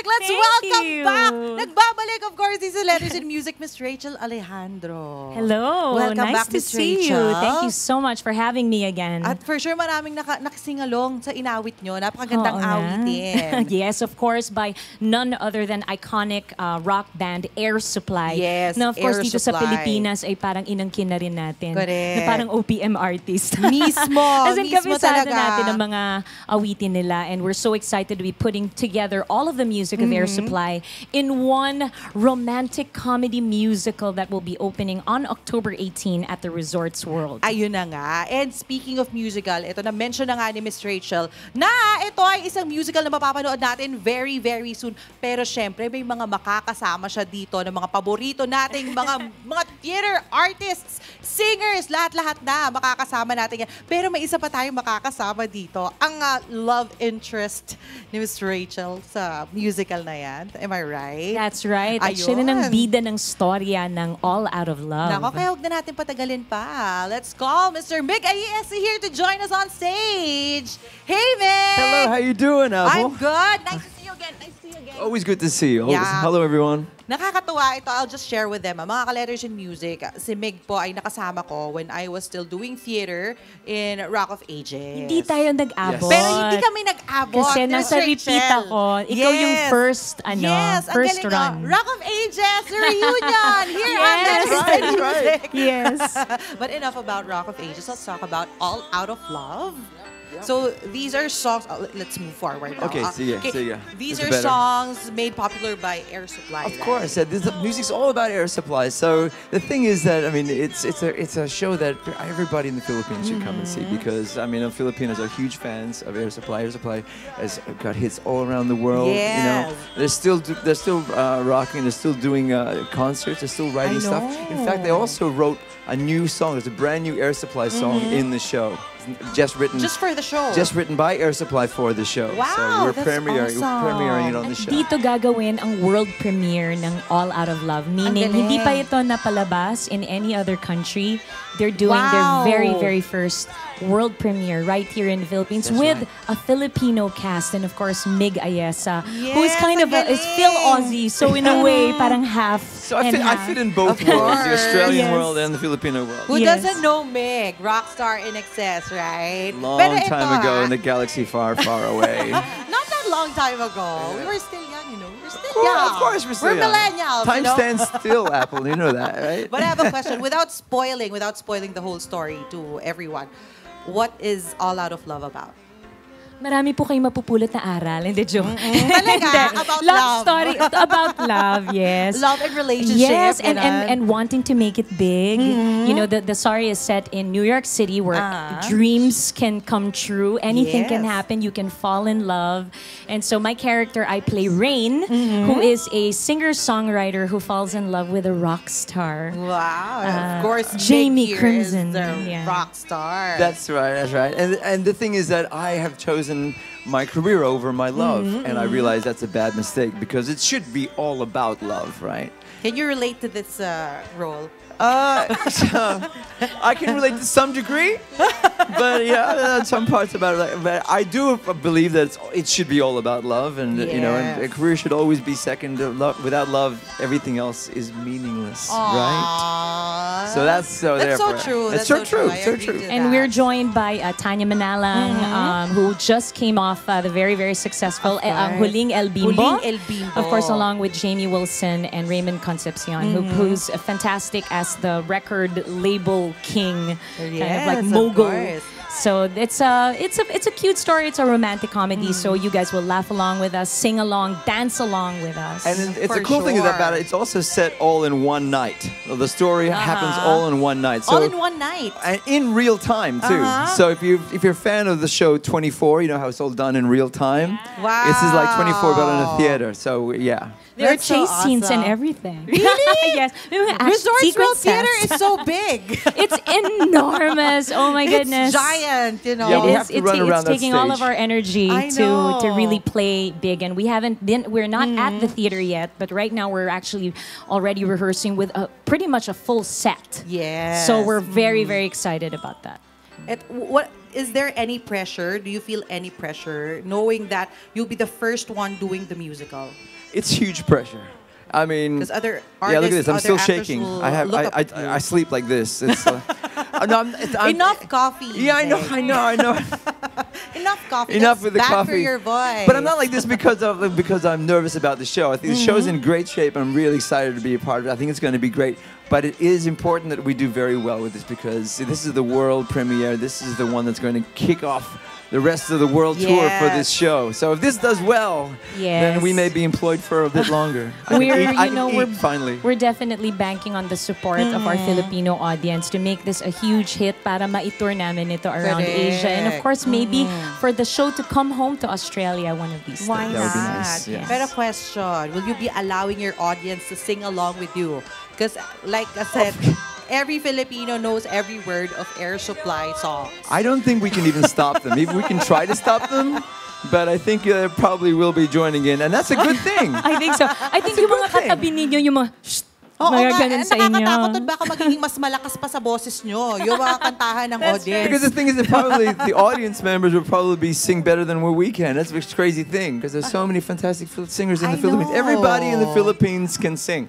Music. Let's Thank welcome you. back. Nagbabalik, of course, these Letters in Music, Miss Rachel Alejandro. Hello. Welcome nice back, to Miss see Rachel. you. Thank you so much for having me again. At for sure, maraming naka, nakasingalong sa inawit nyo. Napakagandang Oo awitin. yes, of course, by none other than iconic uh, rock band Air Supply. Yes, Na of course, Air dito sa Supply. Pilipinas ay parang inangkin na rin natin. Correct. Na parang OPM artist. Mismo, As in, mismo talaga. natin ang mga awitin nila. And we're so excited to be putting together all of the music of Air Mm-hmm. Supply in one romantic comedy musical that will be opening on October 18 at the Resorts World. Ayun na nga. And speaking of musical, ito na mention na nga ni Miss Rachel na ito ay isang musical na mapapanood natin very, very soon. Pero syempre, may mga makakasama siya dito ng mga paborito nating mga mga theater artists, singers, lahat-lahat na makakasama natin yan. Pero may isa pa tayong makakasama dito, ang ah, love interest ni Miss Rachel sa musical na yan. Am I right? That's right. At siya ang Ayun. bida ng storya ng All Out of Love. Nako, kaya huwag na natin patagalin pa. Let's call Mr. Mick Ayesi here to join us on stage. Hey, Mick! Hello, how you doing, I'm Apple? good. Nice to see you again. Nice to see you again. Always good to see you. Always. Yeah. Hello, everyone. Nakakatuwa ito. I'll just share with them. Mga ka-letters in music, si Mig po ay nakasama ko when I was still doing theater in Rock of Ages. Hindi tayo nag-abot. Pero hindi kami nag-abot. Kasi Miss nasa repeat ako. Ikaw yung Yes. first, ano, yes, first run. oh. Rock of Ages reunion here on Yes. Letters Right, in right. Music. Yes. but enough about Rock of Ages. Let's talk about All Out of Love. So these are songs. uh, let's move forward. Now. Okay, Uh, sige, sige. These It's are better. songs made popular by Air Supply. Of right? course, uh, this, the music's all about air supply. So the thing is that I mean, it's it's a it's a show that everybody in the Philippines should come and see Mm-hmm. because I mean, Filipinos are huge fans of Air Supply. Air Supply has got hits all around the world. You know, they're still they're still uh, rocking. They're still doing uh, concerts. They're still writing stuff. In fact, they also wrote a new song. There's a brand new Air Supply song in the show, just written. Just for the show. just written by Air Supply for the show. so Wow, we're that's premiering, we're awesome. premiering it on the show. Dito gagawin ang world premiere ng All Out of Love. Meaning, hindi pa ito napalabas in any other country. They're doing Wow. their very, very first world premiere right here in the Philippines That's with right. a Filipino cast and of course Mig Ayesa, who is kind of a, is Phil. Aussie. So in a way, parang half So I and fit, I half. fit in both worlds, the. Australian Yes. world and the Filipino world. Who Yes. doesn't know Mig? Rockstar INXS, right? Long Pero ito, time ago ah, in the galaxy far, far away. Not that long time ago. We were still young, you Oh, know. We're Of course, of course we're young. millennials. Time you know? stands still, Apple. You know that, right? But I have a question. Without spoiling, without spoiling the whole story to everyone, what is All Out of Love about? Marami po kayong mapupulot na aral. Hindi, joke. Talaga? Hindi. About love love. story. About love, yes. Love and relationship. Yes, and, and, and wanting to make it big. You know, the, the story is set in New York City where Ah. dreams can come true. Anything can happen. You can fall in love. And so my character, I play Rain, who is a singer-songwriter who falls in love with a rock star. Wow. Uh, of course, Jamie Nick here is Crimson, the yeah. rock star. That's right, that's right. And and the thing is that I have chosen and my career over my love, Mm-hmm, and I realize that's a bad mistake because it should be all about love, right? Can you relate to this uh, role? Uh, I can relate to some degree, but yeah, some parts about it. But I do believe that it should be all about love, and you know, and a career should always be second to love. Without love, everything else is meaningless, right? So that's so. That's so therefore- true. That's, That's so, so true. true. So true. And we're joined by uh, Tanya Manalang, um, who just came off uh, the very, very successful Of course. Huling El Bimbo. Huling El Bimbo. Of course, along with Jamie Wilson and Raymond Concepcion, who, who's uh, fantastic as the record label king, kind of like mogul. So it's a it's a it's a cute story. It's a romantic comedy. So you guys will laugh along with us, sing along, dance along with us. And it's For the cool thing about it. It's also set all in one night. The story happens Uh-huh. all in one night. So All in one night. and in real time too. Uh-huh. So if you if you're a fan of the show 24, you know how it's all done in real time. Wow. This is like 24 but in a theater. So yeah. There are That's so chase scenes and everything. Really? yes. May mga action Resorts World sequences. Theater is so big. it's enormous. Oh my goodness. It's giant, you know. Yeah, It we have to it's run it's around that taking all of our energy to to really play big, and we haven't been. We're not at Mm-hmm. the theater yet, but right now we're actually already rehearsing with a, pretty much a full set. Yes. So we're very very excited about that. At what is there any pressure? Do you feel any pressure knowing that you'll be the first one doing the musical? It's huge pressure. I mean, other yeah, look at this. I'm still shaking. I have, look I, I. I, sleep like this. It's, uh, no, I'm, it's, I'm, Enough coffee. Yeah, I know, I know, I know. Enough coffee. Enough That's with the bad coffee. for your voice. But I'm not like this because of because I'm nervous about the show. I think the show's in great shape. I'm really excited to be a part of it. I think it's going to be great. But it is important that we do very well with this because this is the world premiere. This is the one that's going to kick off the rest of the world tour for this show. So if this does well, then we may be employed for a bit longer. I We're, eat- you can know, eat we're finally. We're definitely banking on the support of our mm. Filipino audience to make this a huge hit para ma-tour namin ito around Asia. And of course, maybe mm-hmm. for the show to come home to Australia one of these Why days. That would be not? nice, yes. Pero question, will you be allowing your audience to sing along with you? Because like I said, every Filipino knows every word of Air Supply songs. I don't think we can even stop them. Even we can try to stop them, but I think uh, probably will be joining in, and that's a good thing. I think so. I think yung mga good thing. katabi ninyo, yung mga, shh, Oo mga nga, ganun eh, sa inyo. nakakatakot doon baka magiging mas malakas pa sa boses nyo. Yung mga kantahan ng audience. Because the thing is that probably the audience members will probably be sing better than what we can. That's a crazy thing because there's so many fantastic singers in I the Philippines. know. Everybody in the Philippines can sing.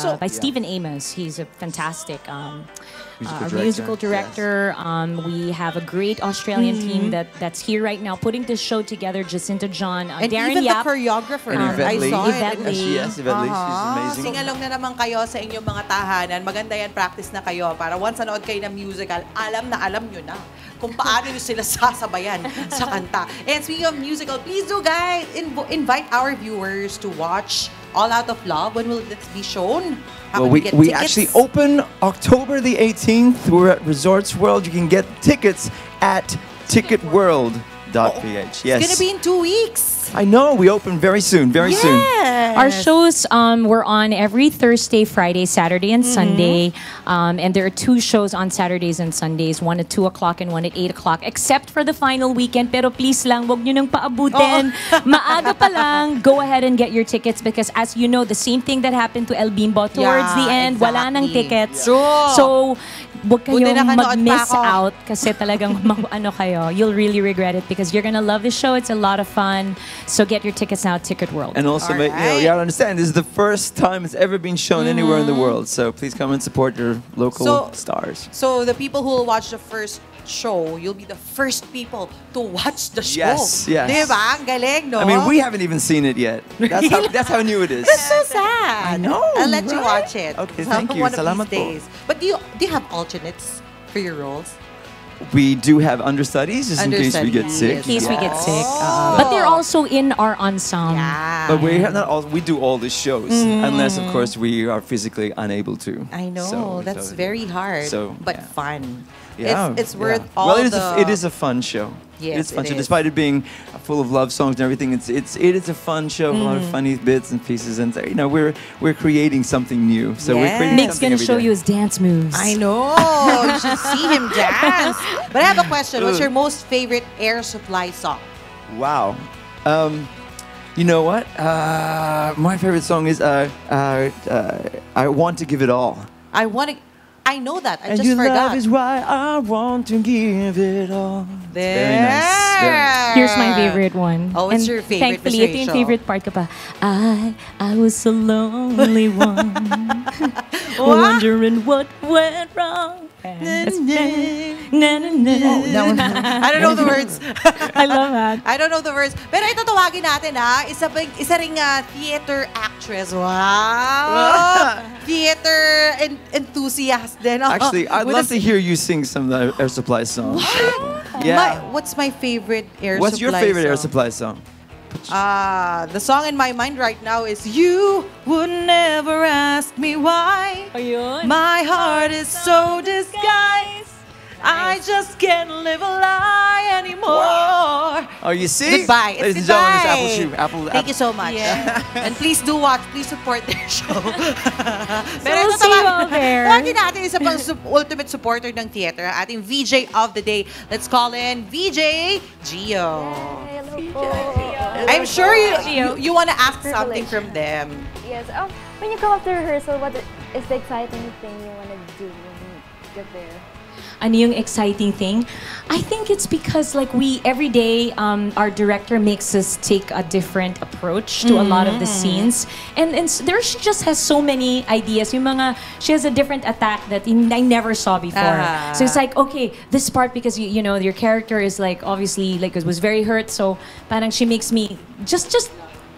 so- by Yeah. Stephen Amos. He's a fantastic um, Musical uh, director, musical director. Um, we have a great Australian Mm-hmm. team that that's here right now putting this show together. Jacinta John, uh, And Darren even Yap. the choreographer. And Yvette I saw Yvette it. Lee. yes, yes, Yvette Lee, she's Aha. amazing. Singalong na naman kayo sa inyong mga tahanan. Maganda yan, practice na kayo. Para once nanood kayo ng musical, alam na alam nyo na kung paano nyo sila sasabayan sa kanta. And speaking of musical, please do guys, inv- invite our viewers to watch All Out of Love. When will this be shown? How Well, we, get we tickets? actually open October the 18th. We're at Resorts World. You can get tickets at ticketworld.ph. Yes. Oh, it's gonna be in two weeks. I know. We open very soon. Very soon. Our shows um, were on every Thursday, Friday, Saturday, and Sunday. Um, and there are two shows on Saturdays and Sundays, one at 2 o'clock and one at 8 o'clock, except for the final weekend. Pero please lang, wag nyo nang paabutin. Maaga pa lang, go ahead and get your tickets because as you know, the same thing that happened to El Bimbo towards Yeah, the end, wala nang tickets. True. So, wag Buti kayong nakanood mag-miss out kasi talagang ma- ano kayo, you'll really regret it because you're gonna love the show. It's a lot of fun. So get your tickets now at Ticket World. And also, make, you, know, you Alright. gotta understand, this is the first time it's ever been shown anywhere in the mm. world. So please come and support your local So- stars. So the people who will watch the first show, you'll be the first people to watch the show. Yes, yes. Diba? Ang galing, no? I mean, we haven't even seen it yet. That's how, that's how new it is. It's so sad. I know, I'll let you watch it. Okay, So, thank you. One of Salamat these po. days. But do you do you have alternates for your roles? We do have understudies just in case we get sick. in case we get sick. Uh, but they're also in our ensemble. Yeah. But we have not all. We do all the shows, unless of course we are physically unable to. I know So- that's so- very hard, So, but yeah. fun. Yeah, it's, it's yeah. worth all Well, it is. the. A, it is a fun show. Yes, it's fun it show. is. Despite it being full of love songs and everything, it's it's it is a fun show. With a lot of Mm-hmm. funny bits and pieces, and you know we're we're creating something new. So we're creating Mig's gonna show day. you his dance moves. I know. you should see him dance. But I have a question. What's your most favorite Air Supply song? Wow. Um, you know what? Uh, my favorite song is uh, uh, uh, "I Want to Give It All." I want to. I know that. I and just your forgot. love is why I want to give it all. It's there. Very nice. Very nice. Here's my favorite one. Oh, what's And your favorite, Thankfully, Miss ito yung favorite part ko pa. I, I was a lonely one. wondering what went wrong. That's- na, na, na. I don't know the words. I love that. I don't know the words. Pero ito tawagin natin ha. Isa, isa ring ah, theater actress. Wow! theater en- enthusiast din. oh. Actually, I'd With love to hear you sing some of the Air Supply songs. My, Yeah. what's my favorite Air What's your Supply favorite Air? Supply song? Ah, the song in my mind right now is You Would Never Ask Me Why Ayun. My heart is so disguised I just can't live a lie anymore. Oh, you see? Goodbye. It's Ladies and gentlemen, it's Apple goodbye. Shoe. Apple, Thank Apple. you so much. and please do watch. Please support their show. Pero we'll ito, see you tawag- all there. Tawagin natin isa pang ultimate supporter ng theater, ang ating VJ of the day. Let's call in VJ Gio. Hello po. I'm sure you you, you want to ask something from them. Yes. Um, when you come after rehearsal, what is the exciting thing you want to do when you get there? Ano yung exciting thing? I think it's because like we every day um, our director makes us take a different approach to a lot of the scenes, and and there she just has so many ideas. Yung mga she has a different attack that I never saw before. Ah. So it's like okay, this part because you, you know your character is like obviously like it was very hurt, so parang she makes me just just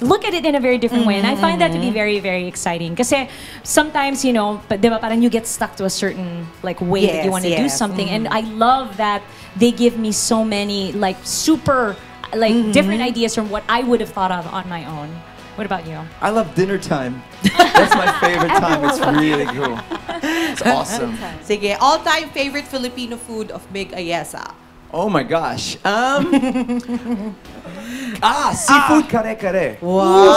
look at it in a very different way. And I find that to be mm-hmm. very, very exciting. Kasi sometimes, you know, but diba, parang you get stuck to a certain like way that you want to do yes. something. And mm-hmm. I love that they give me so many like super like mm-hmm. different ideas from what I would have thought of on my own. What about you? I love dinner time. That's my favorite time. It's really cool. It's awesome. Sige, all-time favorite Filipino food of Mig Ayesa. Oh my gosh. Um. ah, ah, ah. seafood kare kare. Wow,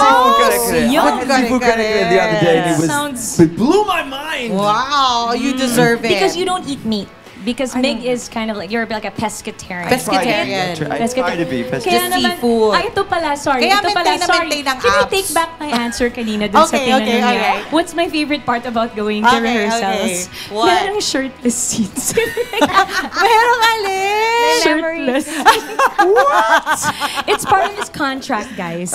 Seafood kare kare. I had seafood kare kare the other day, and it was Sounds- it blew my mind. Wow, you mm. deserve it. Because you don't eat meat. Because Mig is kind of like, you're like a pescatarian. Pesca- I try, I try to be pescatarian. Just naman, seafood. Ay, ito pala, sorry. Kaya ito pala, maintain na sorry. maintain ang Can you abs. take back my answer kanina dun sa Okay, tinanong okay, niya? okay. What's my favorite part about going to Okay, rehearsals? okay. What? Merong shirtless scenes. Merong alin. shirtless. It's part of his contract, guys.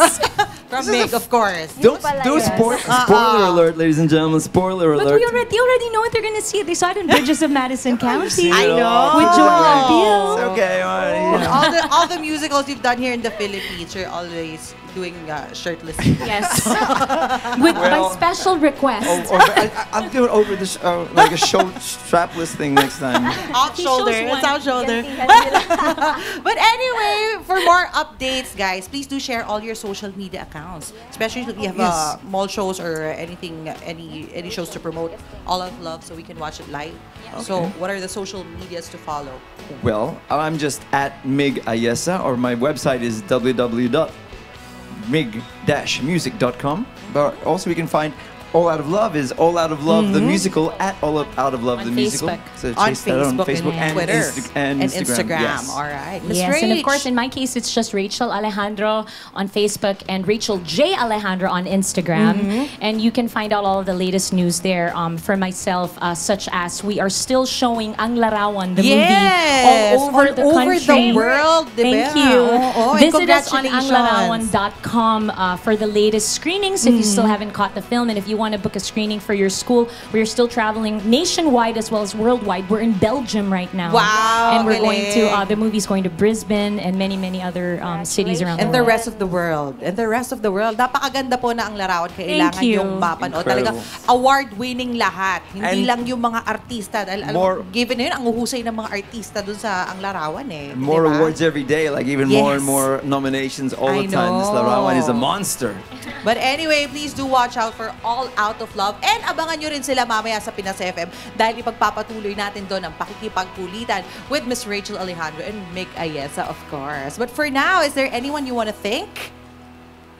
From Mig, of course. Don't do a yun. spoil, spoiler alert, ladies and gentlemen. Spoiler But alert. But we already, already know what they're gonna see. They saw it in Bridges of Madison County. I know. With Joanna Ampil. It's okay. well, you know. all the all the musicals you've done here in the Philippines, you're always doing uh, shirtless. Yes. With Well- by special request. Oh, or, I, I- I'm doing over the sh- uh, like a show strapless thing next time. Off He shoulder. shows It's off shoulder. Gantihan. But anyway, for more updates, guys, please do share all your social media accounts, especially if you have uh, mall shows or anything, any any shows to promote. All of love, so we can watch it live. So, what are the social medias to follow? Well, I'm just at Mig Ayesa, or my website is www.mig-music.com. But also, you can find All Out of Love is All Out of Love the musical at All Out Out of Love On the musical. So On chase that Facebook, on Facebook and, and, Twitter Insta- and Instagram. Yes. All right, Miss Yes, and of course, in my case, it's just Rachel Alejandro on Facebook and Rachel J. Alejandro on Instagram. Mm-hmm. And you can find out all of the latest news there um, for myself, uh, such as we are still showing Ang Larawan, the Yes, movie, all over all the over the country. world, Thank ba? you. Oo, and Visit us on congratulations. anglarawan.com uh, for the latest screenings if you still Mm-hmm. haven't caught the film. And if you want to book a screening for your school, we are still traveling nationwide as well as worldwide. We're in Belgium right now. Wow, And we're going to, galing. uh, the movie's going to Brisbane and many, many other um, cities around And the the world. rest of the world. And the rest of the world. Napakaganda po na ang larawan. Kailangan Thank you. yung mapanood. Incredible. Talaga award-winning lahat. Hindi And lang yung mga artista. Alam, more- mo, given na yun, ang uhusay ng mga artista dun sa ang larawan eh. More Di ba? awards every day, like even more and Yes. more nominations all I the time. This know. Larawan is a monster. But anyway, please do watch out for All Out of Love. And abangan nyo rin sila mamaya sa Pinas FM dahil ipagpapatuloy natin doon ang pakikipagkulitan with Miss Rachel Alejandro and Mig Ayesa, of course. But for now, is there anyone you want to thank?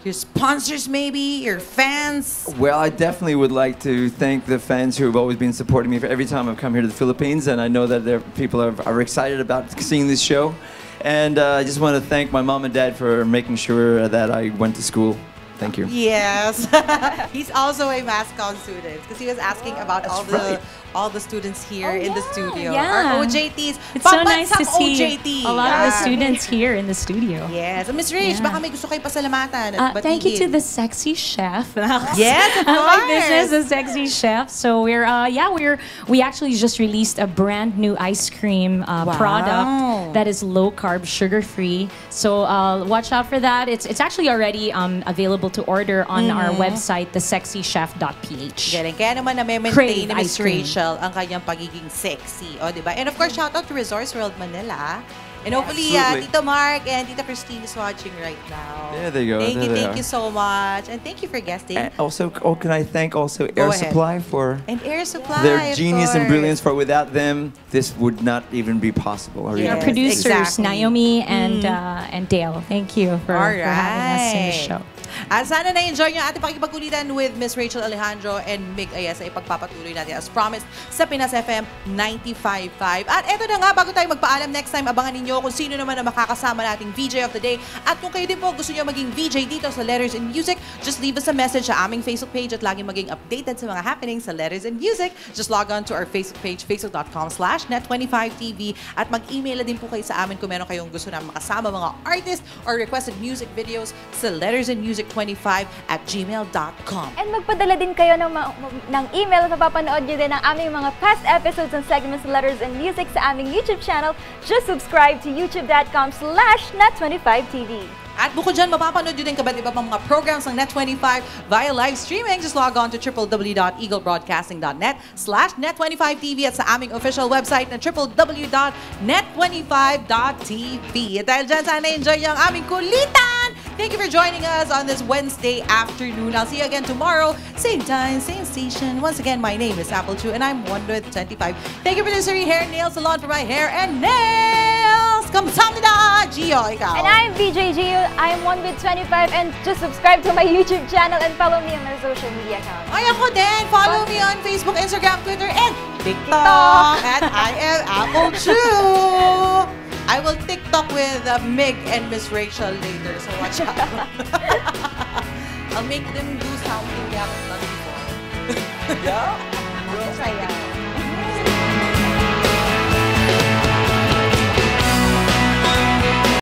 Your sponsors, maybe? Your fans? Well, I definitely would like to thank the fans who have always been supporting me for every time I've come here to the Philippines, and I know that people are, are excited about seeing this show. And uh, I just want to thank my mom and dad for making sure that I went to school. Thank you. Yes. He's also a mass comm student because he was asking about all the right. all the students here Oh, in the studio. yeah. Our OJTs. It's so nice to see OJT. a lot of the students here in the studio. Yes. And Miss Rich, Yeah. baka may gusto kayo pasalamatan. Uh, at thank you to the sexy chef. Yes, of My business, course. the sexy chef. So we're uh, yeah we're we actually just released a brand new ice cream uh, Wow. product that is low carb, sugar free. So uh, watch out for that. It's it's actually already um, available to order on our Mm-hmm. website, thesexychef.ph. Galing. Kaya naman na-maintain ni Miss ice cream. Rachel ang kanyang pagiging sexy. O, di ba? And of course, shout out to Resorts World Manila. And hopefully, uh, Tito Mark and Tita Christine is watching right now. There they go, Thank there you, thank are. you so much. And thank you for guesting. And also, oh, can I thank also Go Air ahead. Supply for And Air Supply, their genius and brilliance. For without them, this would not even be possible. I really Yes, Our producers, exactly. Naomi and uh, and Dale. Thank you for, All for having us in the show. At sana na-enjoy nyo ating pakikipagkulitan with Miss Rachel Alejandro and Mig Ayesa. Ipagpapatuloy natin as promised sa Pinas FM 95.5. At eto na nga, bago tayo magpaalam next time, abangan ninyo kung sino naman ang makakasama nating VJ of the day. At kung kayo din po gusto nyo maging VJ dito sa Letters in Music, just leave us a message sa aming Facebook page at laging maging updated sa mga happenings sa Letters in Music. Just log on to our Facebook page, facebook.com slash net25tv at mag-email na din po kayo sa amin kung meron kayong gusto na makasama mga artist or requested music videos sa lettersinmusic25 at gmail.com. And magpadala din kayo ng, ng email at mapapanood nyo din ang aming mga past episodes and segments Letters and Music sa aming YouTube channel. Just subscribe to youtube.com slash net25tv. At bukod dyan, mapapanood nyo din kabat iba pang mga programs ng Net25 via live streaming. Just log on to www.eaglebroadcasting.net slash net25tv at sa aming official website na www.net25.tv. At dahil dyan, sana enjoy nyo ang aming kulitan! Thank you for joining us on this Wednesday afternoon. I'll see you again tomorrow. Same time, same station. Once again, my name is Apple Chu and I'm one with 25. Thank you for listening Hair and Nail Salon for my hair and nails. Kamsahamnida! Gio, ikaw. And I'm VJ Gio. I'm one with 25 and just subscribe to my YouTube channel and follow me on my social media accounts. Ay, ako din. Follow me on Facebook, Instagram, Twitter, and TikTok. at I am Apple Chu. I will TikTok with uh, Mig and Miss Rachel later, so watch out. I'll make them do something they haven't done before. Saya.